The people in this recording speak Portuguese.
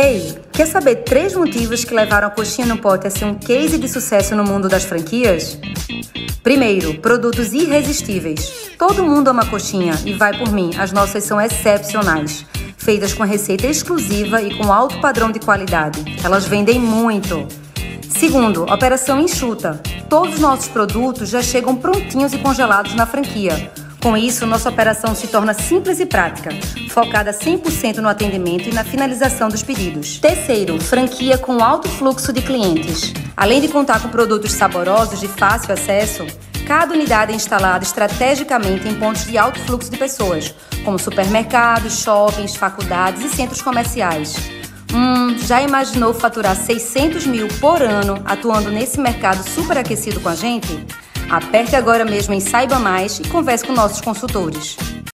Ei, quer saber três motivos que levaram a Coxinha no Pote a ser um case de sucesso no mundo das franquias? Primeiro, produtos irresistíveis. Todo mundo ama coxinha e vai por mim, as nossas são excepcionais. Feitas com receita exclusiva e com alto padrão de qualidade. Elas vendem muito. Segundo, operação enxuta. Todos os nossos produtos já chegam prontinhos e congelados na franquia. Com isso, nossa operação se torna simples e prática, focada 100% no atendimento e na finalização dos pedidos. Terceiro, franquia com alto fluxo de clientes. Além de contar com produtos saborosos de fácil acesso, cada unidade é instalada estrategicamente em pontos de alto fluxo de pessoas, como supermercados, shoppings, faculdades e centros comerciais. Hum, já imaginou faturar 600 mil por ano atuando nesse mercado superaquecido com a gente? Aperte agora mesmo em Saiba Mais e converse com nossos consultores.